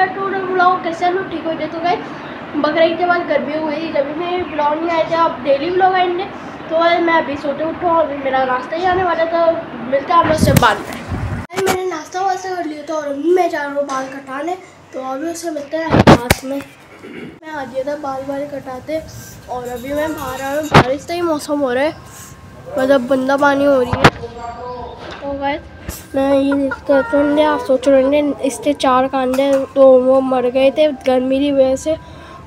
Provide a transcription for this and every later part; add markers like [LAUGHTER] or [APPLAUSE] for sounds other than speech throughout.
Back to blog कैसे लोग ठीक हो जाए तो गए बकरीद के बाद गर्मी हुई थी, जब भी ब्लॉग नहीं आए थे, अब डेली ब्लॉग आएँगे तो मैं अभी सोते उठा और मेरा रास्ता ही आने वाला था मिलता है आप लोग से बाद में। मैंने नाश्ता वास्ता कर लिया था और अभी मैं जा रहा हूँ बाल कटाने तो अभी उससे मिलते हैं पास में। मैं आ गया था बाल बाल कटाते, और अभी मैं बाहर आ रहा हूँ, बारिश का ही मौसम हो रहा है मतलब बंदा पानी हो रही है। तो गए थे आप सोच रहे हैं इसके चार कांडे तो वो मर गए थे गर्मी की वजह से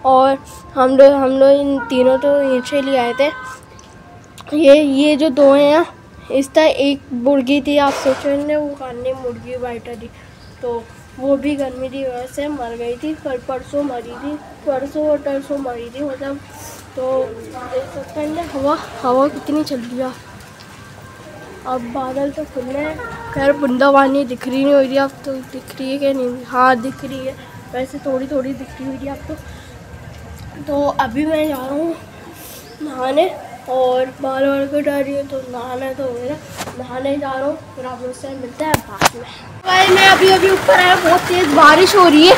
और हम लोग हम लोग इन तीनों तो नीचे ले आए थे ये ये जो दो हैं इसका एक मुर्गी थी आप सोच रहे हैं वो कांडे मुर्गी बैठा थी तो वो भी गर्मी की वजह से मर गई थी पर परसों मरी थी परसों और तरसों मरी थी मतलब तो देख सकते हैं हवा हवा कितनी चल रही है अब बादल तो खुले हैं। खैर बूंदाबानी दिख रही नहीं हो रही, अब तो दिख रही है कि नहीं? हाँ दिख रही है। वैसे थोड़ी थोड़ी दिख रही हुई अब तो। तो अभी मैं जा रहा हूँ नहाने और बाल बाल वाल कटा रही है तो नहाना तो मेरा नहाने जा रहा हूँ, फिर आप लोग से मिलते हैं बाद में। भाई, मैं अभी अभी ऊपर आया, बहुत तेज़ बारिश हो रही है।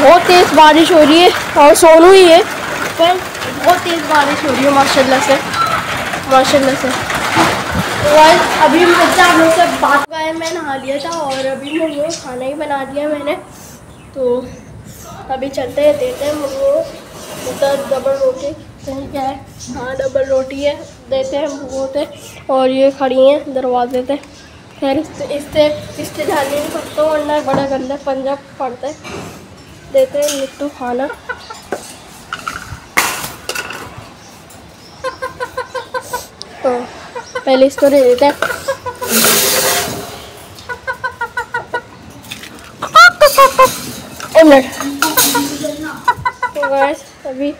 बहुत तेज़ बारिश हो रही है और सोनू ही है। पर बहुत तेज़ बारिश हो रही है, माशाल्लाह से। माशाल्लाह से। तो अभी आप लोग बात गाय मैं नहा लिया था और अभी मुझे खाना ही बना दिया मैंने। तो अभी चलते हैं देते हैं मुझे मतलब डबल रोटी सही क्या है। हाँ डबल रोटी है। देते हैं भूते और ये खड़ी हैं, दरवाजे पे। खैर इससे इससे ध्यान नहीं पड़ता वरना बड़ा गंदा पंजाब पड़ता देते हैं मिट्टू खाना। [LAUGHS] तो पहले इसको दे देते हैं। तो अभी।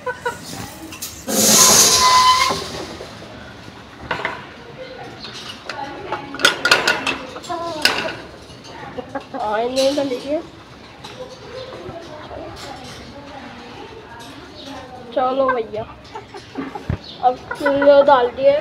तो चलो भैया। अब चूल्हे डाल दिए।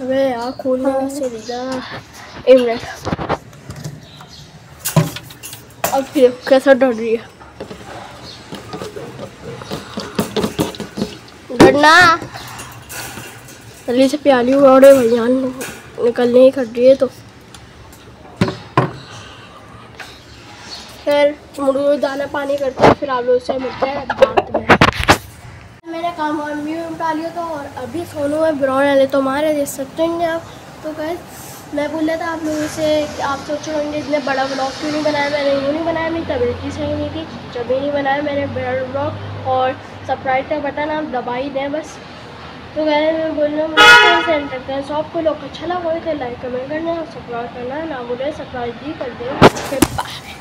अबे यार खोलने में से दीदा एक मिनट। अब फिर कैसा डर रही है? डरना। जल्दी से प्याली हुआ और भैया निकलने ही खट रही है तो। फिर मुर्गी दाना पानी करते हैं फिर आप लोग से मिलते हैं। बाद में मैंने काम और भी उठा लिया था और अभी सोनू है ब्राउन वाले तो हमारे देख सकते हैं आप। तो कह मैं बोल रहा था आप लोगों से आप सोच होंगे इतने बड़ा ब्लॉग क्यों नहीं बनाया? मैंने यूँ नहीं बनाया, मेरी तबीयत ही सही नहीं थी। जब भी नहीं बनाया, मैंने बड़ा ब्लॉग और सब्सक्राइब का बटन आप दबा ही दें बस। तो कह मैं बोल रहा हूँ सेंड करते हैं। आपको लोग अच्छा लगा तो लाइक कमेंट करना और सब्सक्राइब करना, ना बोले सब्सक्राइब भी कर दें।